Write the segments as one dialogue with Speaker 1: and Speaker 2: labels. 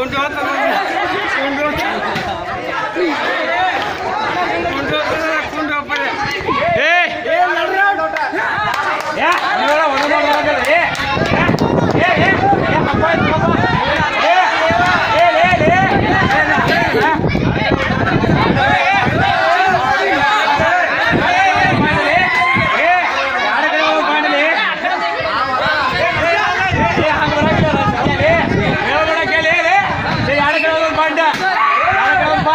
Speaker 1: Phone जवाब करूँगा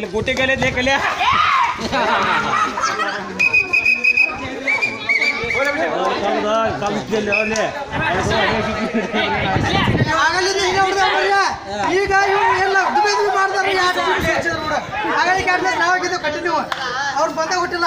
Speaker 2: ಎಲ್ಲಿ ಗುಟ್ಟಿ ಕಲೆ ದೇ ಕಲೆ
Speaker 3: ಈಗ ಎಲ್ಲ ಮಾಡ್ತಾರೆ ಆಗಲಿ ನಾವಾಗಿದ್ದು ಕಂಟಿನ್ಯೂ. ಅವ್ರು ಬಂದೇ ಹುಟ್ಟಿಲ್ಲ.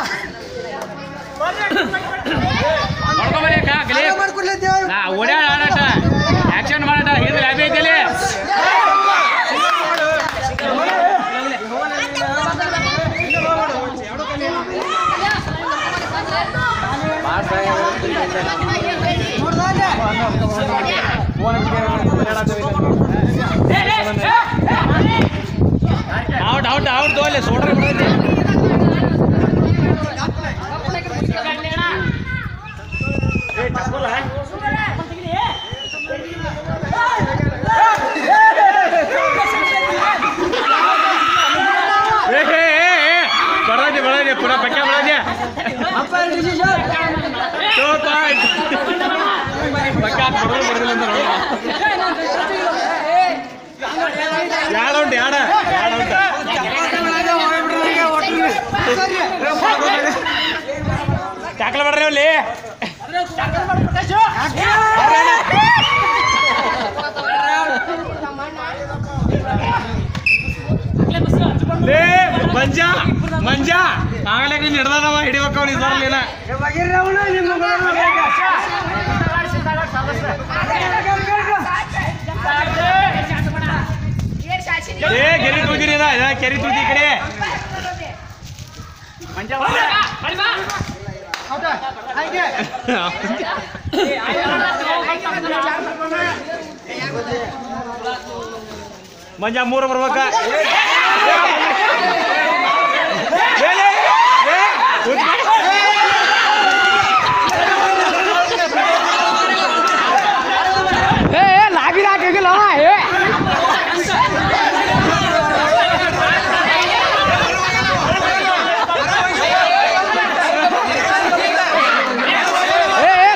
Speaker 2: ಔಟ್ ಔಟ್ ಔಟ್ ತೋಲೆ ಸೋಡ್ರೆ ಬಿಡೈತಿ ಏ ಏ ಏ ಬಡಾಜಿ ಬಡಾಜಿ ಪುರ ಪಕ್ಕ ಬಡಾಜಿ ಟೂ ಪಾಯಿಂಟ್ ಚಾಕಲ ಬಡ್ರಿ ಅಲ್ಲಿ ಮಂಜಾ ಮಂಜ. ಆಗಲೇ ನೀನು. ಹಿಡ್ದವ ಹಿಡಿಬೇಕು ಅವ್ನು ಏ ಗೆರಿ ಕೆರಿ ಕಡೆ. ಮಂಜ ಮೂರು ಬರ್ಬೇಕ ಏ, ಲೇ, ಏ, ಕೂತ್ಕೊ.
Speaker 1: ಏ ಲಾಗಿ ಹಾಕಿಲ್ಲ ಏ
Speaker 3: ಏ